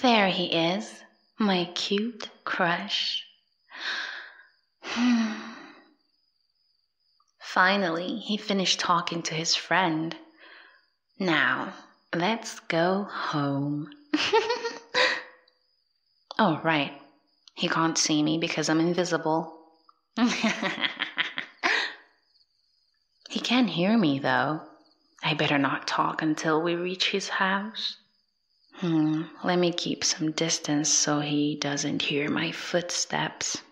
there he is, my cute crush. Finally, he finished talking to his friend. Now, let's go home. oh, right. He can't see me because I'm invisible. he can hear me, though. I better not talk until we reach his house. Hmm, let me keep some distance so he doesn't hear my footsteps.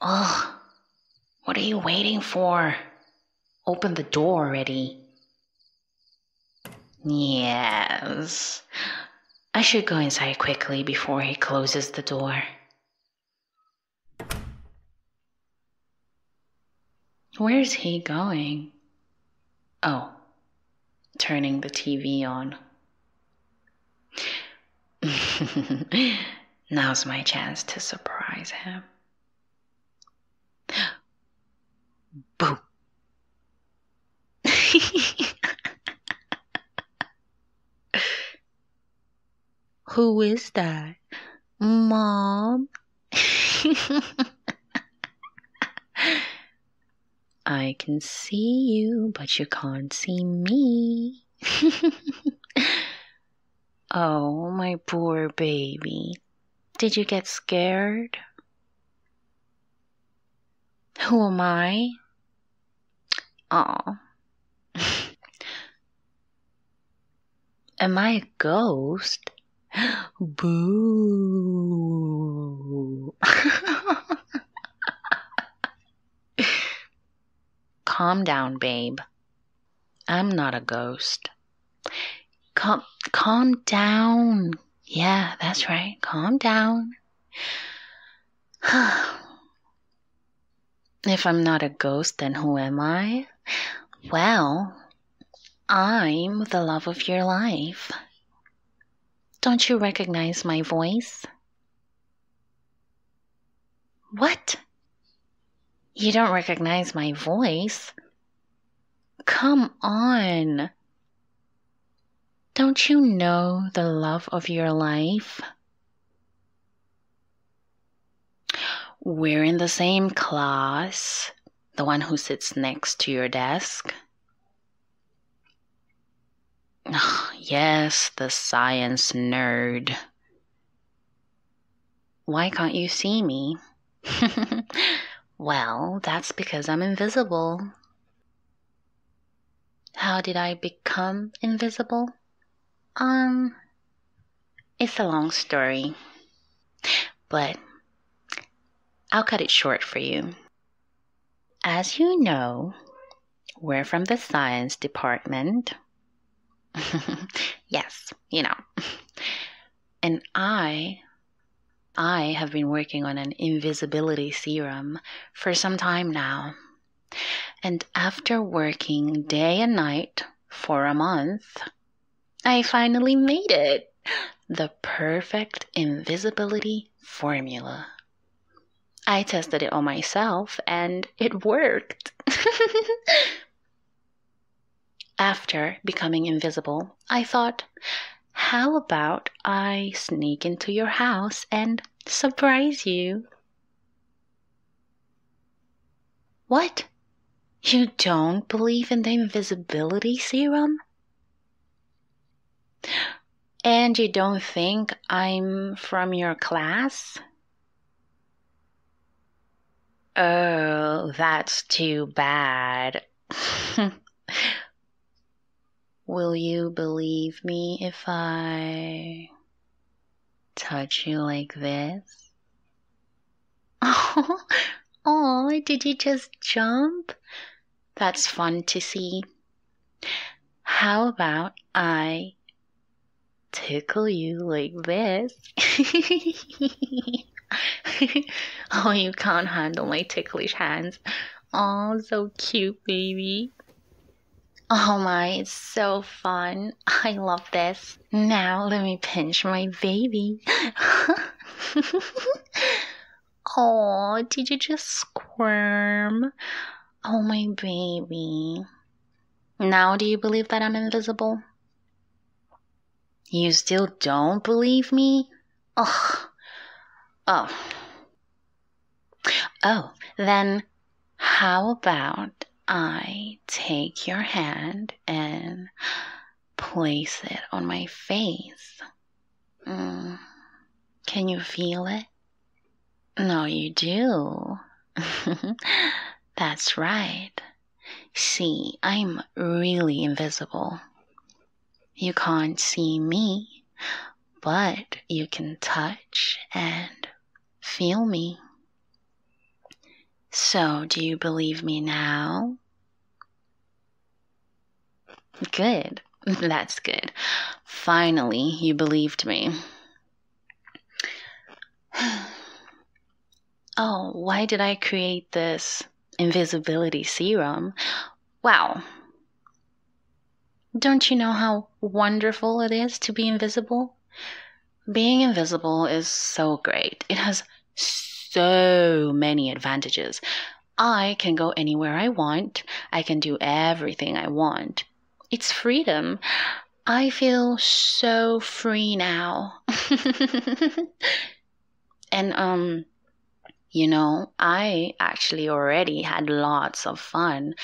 Ugh, what are you waiting for? Open the door already. Yes. I should go inside quickly before he closes the door. Where's he going? Oh, turning the TV on. Now's my chance to surprise him. Boo. Who is that? Mom? I can see you, but you can't see me. Oh, my poor baby. Did you get scared? Who am I? Oh. am I a ghost? Boo. Calm down, babe. I'm not a ghost. Calm, calm down. Yeah, that's right. Calm down. if I'm not a ghost, then who am I? Well, I'm the love of your life. Don't you recognize my voice? What? You don't recognize my voice? Come on. Don't you know the love of your life? We're in the same class, the one who sits next to your desk. Yes, the science nerd. Why can't you see me? well, that's because I'm invisible. How did I become invisible? Um, it's a long story, but I'll cut it short for you. As you know, we're from the science department. yes, you know. And I I have been working on an invisibility serum for some time now. And after working day and night for a month, I finally made it. The perfect invisibility formula. I tested it on myself and it worked. After becoming invisible, I thought, how about I sneak into your house and surprise you? What? You don't believe in the invisibility serum? And you don't think I'm from your class? Oh, that's too bad. Will you believe me if I touch you like this? Oh, did you just jump? That's fun to see. How about I tickle you like this? oh, you can't handle my ticklish hands. Oh, so cute, baby. Oh my, it's so fun. I love this. Now let me pinch my baby. oh, did you just squirm? Oh, my baby. Now do you believe that I'm invisible? You still don't believe me? Ugh. Oh. Oh, then how about I take your hand and place it on my face? Mm. Can you feel it? No, you do. That's right. See, I'm really invisible. You can't see me, but you can touch and feel me. So, do you believe me now? Good. That's good. Finally, you believed me. oh, why did I create this invisibility serum? Wow. Don't you know how wonderful it is to be invisible? Being invisible is so great. It has so many advantages. I can go anywhere I want. I can do everything I want. It's freedom. I feel so free now. and, um, you know, I actually already had lots of fun.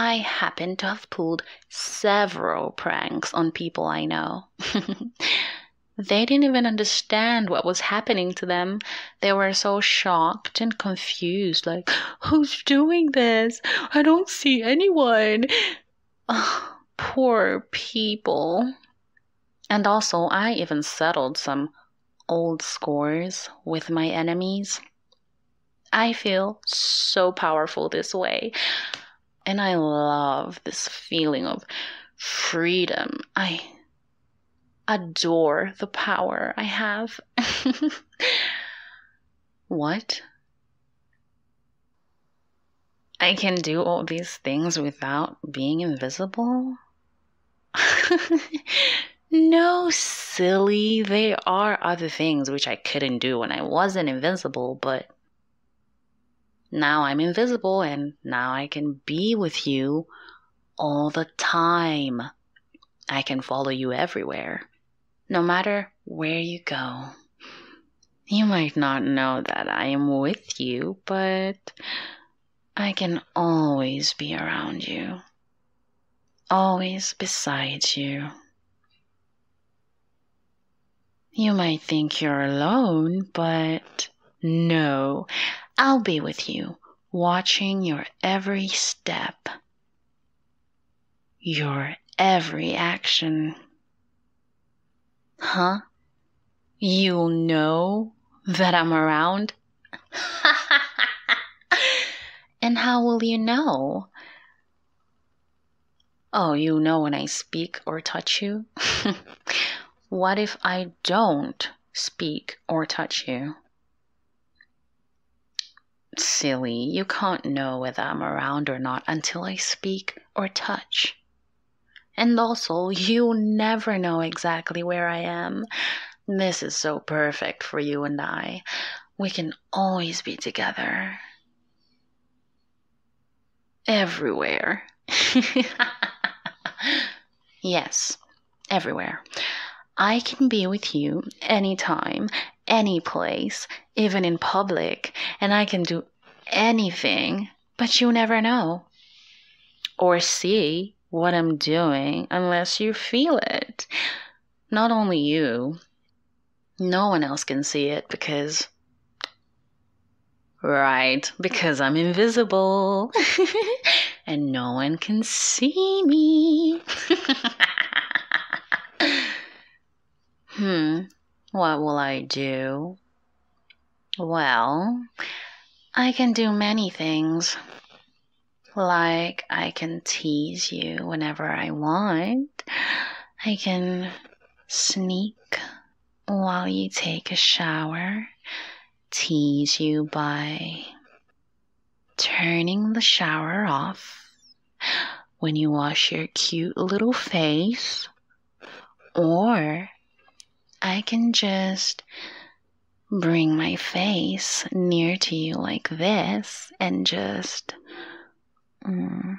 I happen to have pulled several pranks on people I know. they didn't even understand what was happening to them. They were so shocked and confused, like, who's doing this? I don't see anyone. Oh, poor people. And also, I even settled some old scores with my enemies. I feel so powerful this way. And I love this feeling of freedom. I adore the power I have. what? I can do all these things without being invisible? no, silly. There are other things which I couldn't do when I wasn't invisible, but now I'm invisible and now I can be with you all the time. I can follow you everywhere, no matter where you go. You might not know that I am with you, but I can always be around you, always beside you. You might think you're alone, but no, I'll be with you, watching your every step, your every action. Huh? You'll know that I'm around? and how will you know? Oh, you know when I speak or touch you? what if I don't speak or touch you? Silly, you can't know whether I'm around or not until I speak or touch. And also, you never know exactly where I am. This is so perfect for you and I. We can always be together. Everywhere. yes, everywhere. I can be with you anytime, any place, even in public, and I can do anything, but you never know or see what I'm doing unless you feel it. Not only you, no one else can see it because. Right, because I'm invisible and no one can see me. Hmm, what will I do? Well, I can do many things. Like, I can tease you whenever I want. I can sneak while you take a shower, tease you by turning the shower off when you wash your cute little face, or I can just bring my face near to you like this and just mm,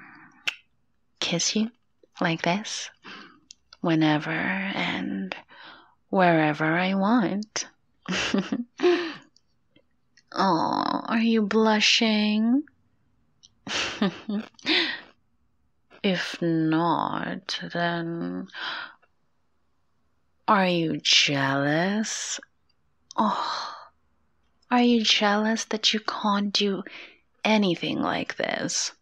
kiss you like this whenever and wherever I want. oh, are you blushing? if not, then are you jealous? Oh, are you jealous that you can't do anything like this?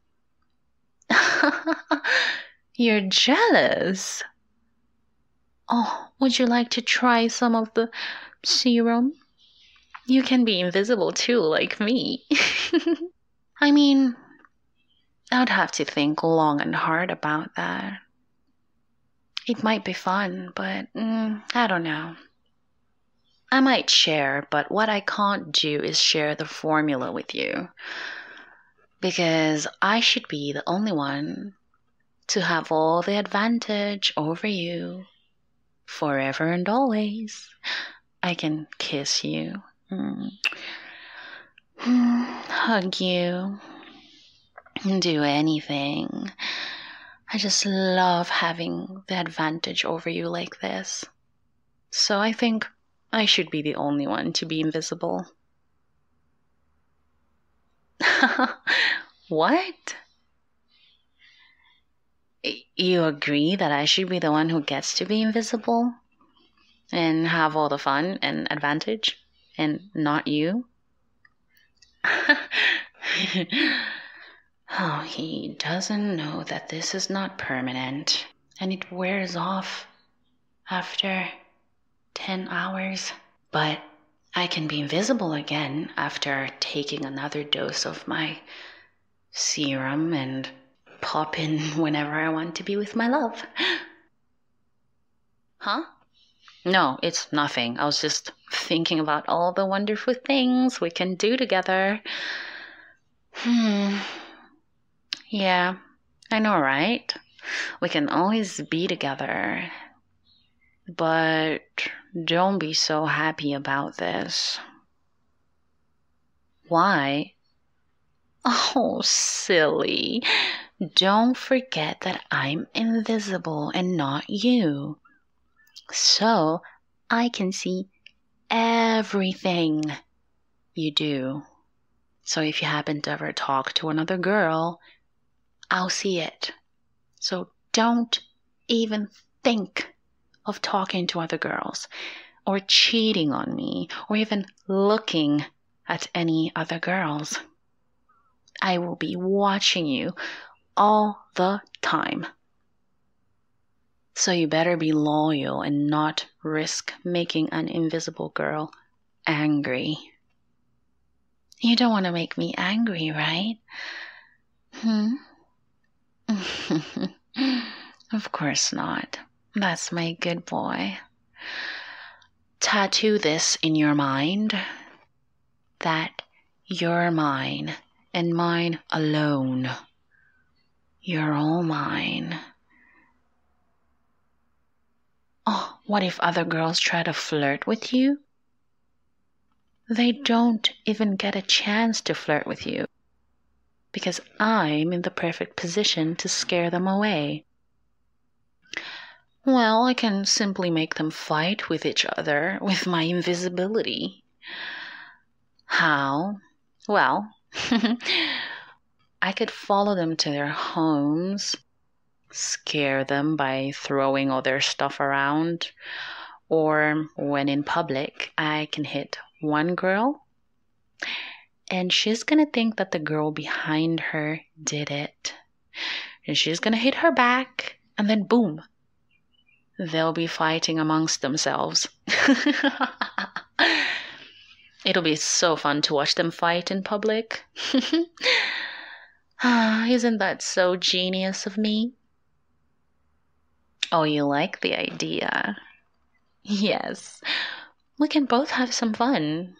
You're jealous? Oh, would you like to try some of the serum? You can be invisible too, like me. I mean, I'd have to think long and hard about that. It might be fun, but mm, I don't know. I might share, but what I can't do is share the formula with you. Because I should be the only one to have all the advantage over you forever and always. I can kiss you, mm. hug you, do anything. I just love having the advantage over you like this. So I think I should be the only one to be invisible. what? You agree that I should be the one who gets to be invisible and have all the fun and advantage and not you? oh, he doesn't know that this is not permanent and it wears off after 10 hours. But I can be invisible again after taking another dose of my serum and pop in whenever I want to be with my love. huh? No, it's nothing. I was just thinking about all the wonderful things we can do together. Hmm. Yeah, I know, right? We can always be together. But don't be so happy about this. Why? Oh, silly. Don't forget that I'm invisible and not you. So I can see everything you do. So if you happen to ever talk to another girl, I'll see it. So don't even think of talking to other girls or cheating on me or even looking at any other girls. I will be watching you all the time. So you better be loyal and not risk making an invisible girl angry. You don't want to make me angry, right? Hmm? of course not. That's my good boy. Tattoo this in your mind that you're mine and mine alone. You're all mine. Oh, what if other girls try to flirt with you? They don't even get a chance to flirt with you because I'm in the perfect position to scare them away. Well, I can simply make them fight with each other with my invisibility. How? Well, I could follow them to their homes, scare them by throwing all their stuff around, or when in public, I can hit one girl and she's gonna think that the girl behind her did it. And she's gonna hit her back, and then boom, they'll be fighting amongst themselves. It'll be so fun to watch them fight in public. Isn't that so genius of me? Oh, you like the idea? Yes. We can both have some fun.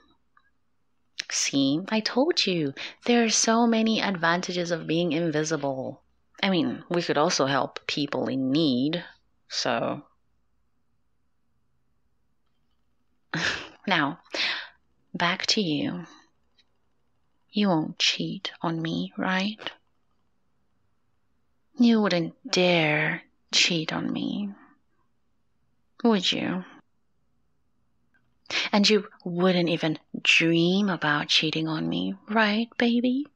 See, I told you, there are so many advantages of being invisible. I mean, we could also help people in need, so. now, back to you. You won't cheat on me, right? You wouldn't dare cheat on me, would you? And you wouldn't even dream about cheating on me, right, baby?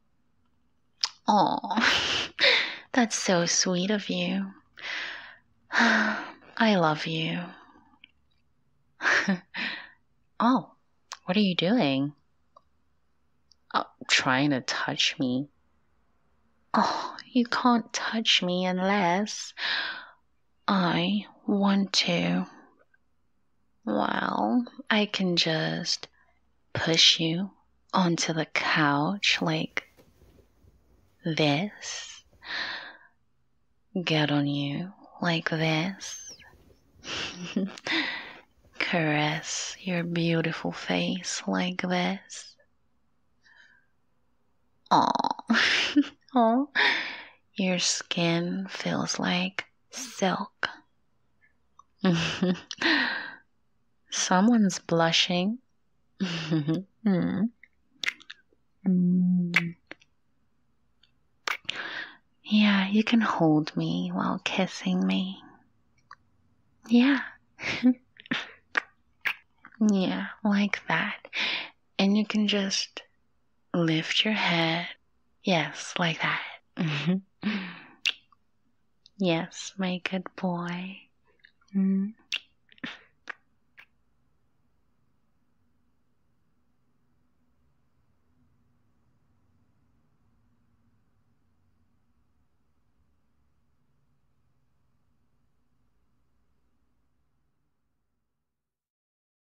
Oh, that's so sweet of you. I love you. oh, what are you doing? Oh, trying to touch me. Oh, you can't touch me unless I want to. Well, I can just push you onto the couch like this. Get on you like this. Caress your beautiful face like this. Aww. oh, your skin feels like silk. Someone's blushing. mm. Mm. Yeah, you can hold me while kissing me. Yeah. yeah, like that. And you can just lift your head. Yes, like that. yes, my good boy. Mm.